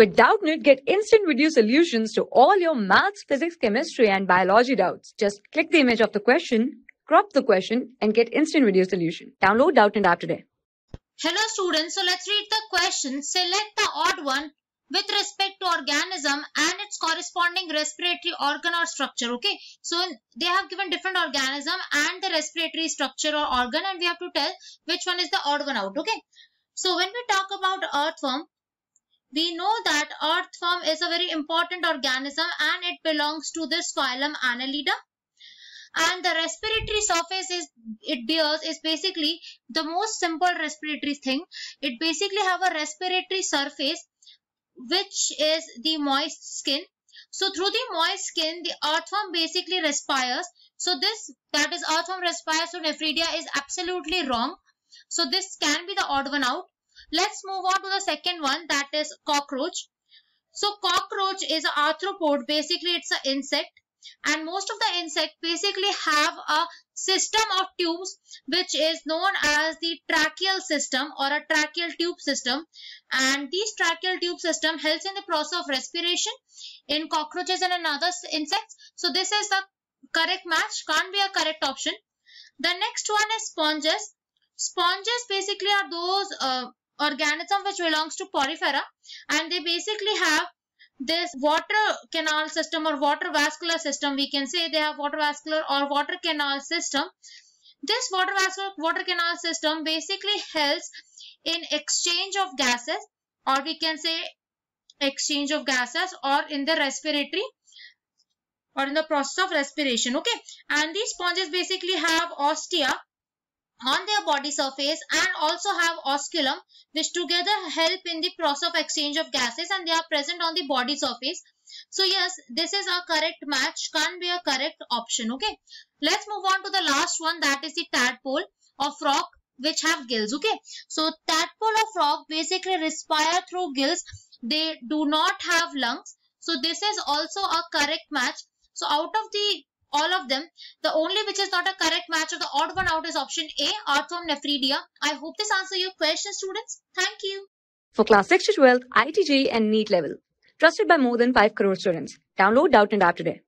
With Doubtnut, get instant video solutions to all your maths, physics, chemistry, and biology doubts. Just click the image of the question, crop the question, and get instant video solution. Download Doubtnut app today. Hello students, so let's read the question. Select the odd one with respect to organism and its corresponding respiratory organ or structure. Okay, so they have given different organism and the respiratory structure or organ and we have to tell which one is the odd one out. Okay, so when we talk about earthworm, we know that earthworm is a very important organism and it belongs to this phylum Annelida and the respiratory surface is it bears is basically the most simple respiratory thing. It basically have a respiratory surface which is the moist skin. So through the moist skin the earthworm basically respires. So this that is earthworm respires to nephridia is absolutely wrong. So this can be the odd one out Let's move on to the second one that is cockroach. So cockroach is an arthropod. Basically, it's an insect. And most of the insect basically have a system of tubes which is known as the tracheal system or a tracheal tube system. And this tracheal tube system helps in the process of respiration in cockroaches and in other insects. So this is the correct match. Can't be a correct option. The next one is sponges. Sponges basically are those uh, organism which belongs to porifera and they basically have this water canal system or water vascular system. We can say they have water vascular or water canal system. This water vascular water canal system basically helps in exchange of gases or we can say exchange of gases or in the respiratory or in the process of respiration okay? And these sponges basically have ostia on their body surface and also have osculum which together help in the process of exchange of gases and they are present on the body surface. So yes, this is a correct match, can't be a correct option. Okay, let's move on to the last one that is the tadpole or frog which have gills. Okay, so tadpole or frog basically respire through gills. They do not have lungs. So this is also a correct match. So out of the all of them. The only which is not a correct match or the odd one out is option A, Earthworm nephridia. I hope this answers your question, students. Thank you. For class 6 to 12, IIT JEE and NEET level. Trusted by more than 5 crore students. Download Doubtnut app today.